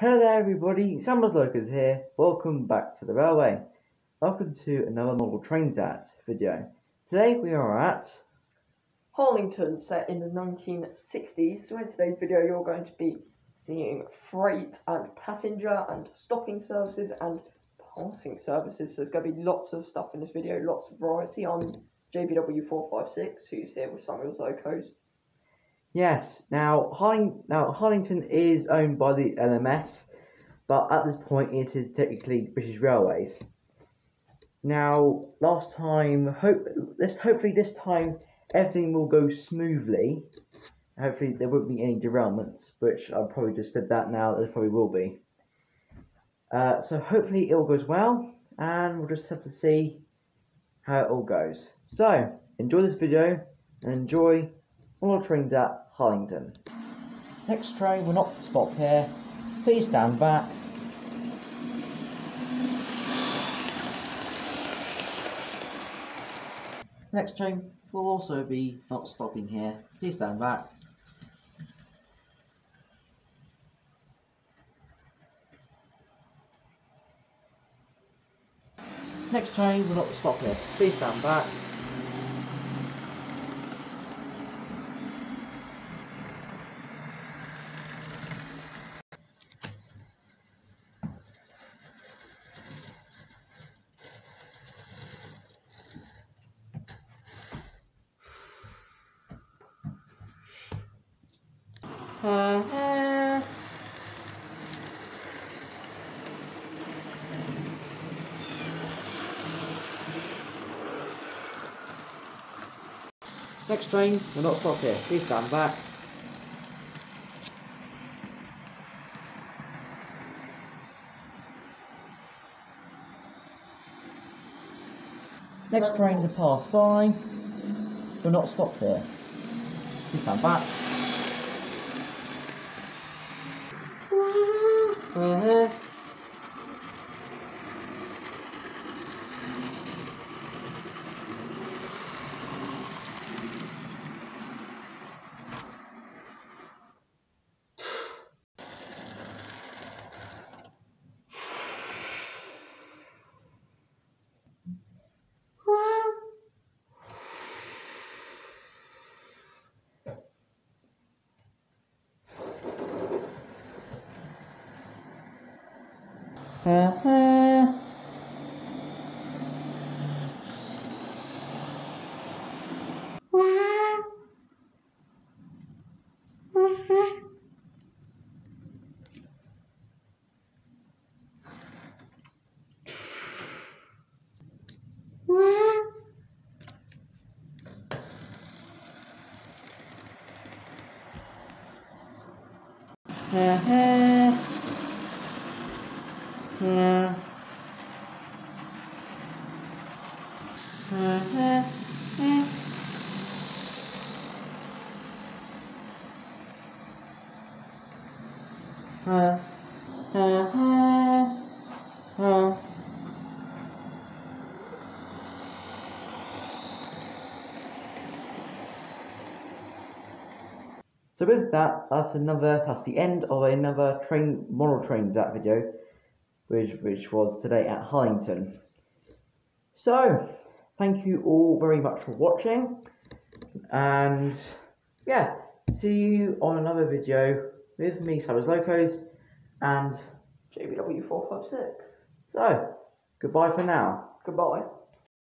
Hello there everybody, Samuels Locos here. Welcome back to the railway. Welcome to another model trains at video. Today we are at Harlington, set in the 1960s. So in today's video, you're going to be seeing freight and passenger and stopping services and passing services. So there's going to be lots of stuff in this video, lots of variety. I'm JBW456, who's here with Samuel's Locos. Yes, now, Harling, now Harlington is owned by the LMS, but at this point it is technically British Railways. Now, last time, hope this hopefully this time everything will go smoothly. Hopefully there won't be any derailments, which I probably just said that now. There probably will be. Uh, so hopefully it all goes well, and we'll just have to see how it all goes. So enjoy this video and enjoy all trains at Harlington. Next train will not stop here. Please stand back. Next train will also be not stopping here. Please stand back. Next train will not stop here. Please stand back. Uh, next train will not stop here. Please stand back. Next train to pass by will not stop here. Please stand back. Uh-huh. Uh-huh. Uh-huh. Yeah. Uh-huh. Eh. Uh. Uh-huh. Uh. So with that, that's another, that's the end of another train, model trains that video which, which was today at Harlington. So, thank you all very much for watching, and yeah, see you on another video with me, Samuels Locos, and JBW456. so, goodbye for now. Goodbye.